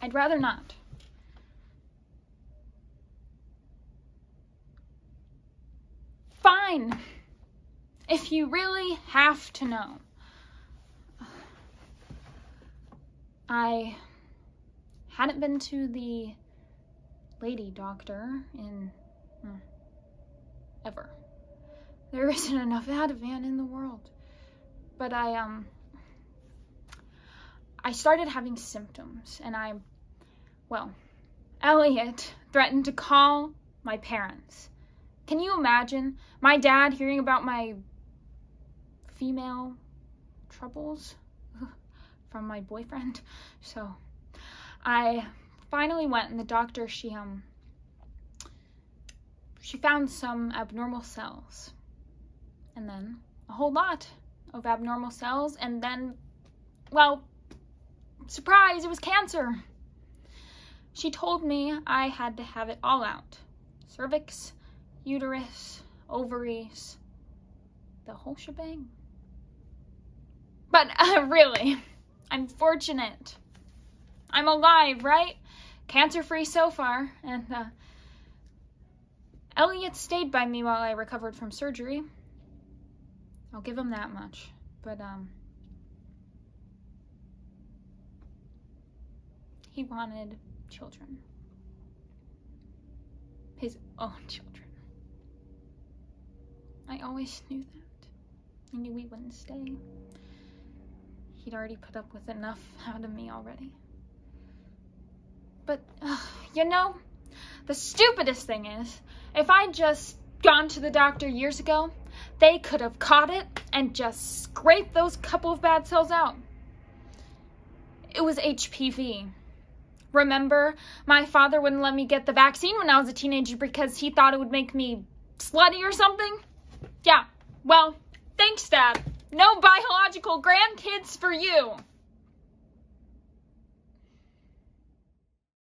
I'd rather not. Fine. If you really have to know. I hadn't been to the lady doctor in hmm, ever. There isn't enough Ativan in the world. But I, um, I started having symptoms and I, well, Elliot threatened to call my parents. Can you imagine my dad hearing about my female troubles from my boyfriend? So I finally went and the doctor, she, um, she found some abnormal cells and then a whole lot of abnormal cells and then, well, surprise, it was cancer. She told me I had to have it all out. Cervix, uterus, ovaries, the whole shebang. But uh, really, I'm fortunate. I'm alive, right? Cancer free so far. And uh, Elliot stayed by me while I recovered from surgery. I'll give him that much. But, um, he wanted children. His own children. I always knew that. I knew he wouldn't stay. He'd already put up with enough out of me already. But, uh, you know, the stupidest thing is, if I'd just gone to the doctor years ago, they could have caught it and just scraped those couple of bad cells out. It was HPV. Remember, my father wouldn't let me get the vaccine when I was a teenager because he thought it would make me slutty or something? Yeah, well, thanks, Dad. No biological grandkids for you.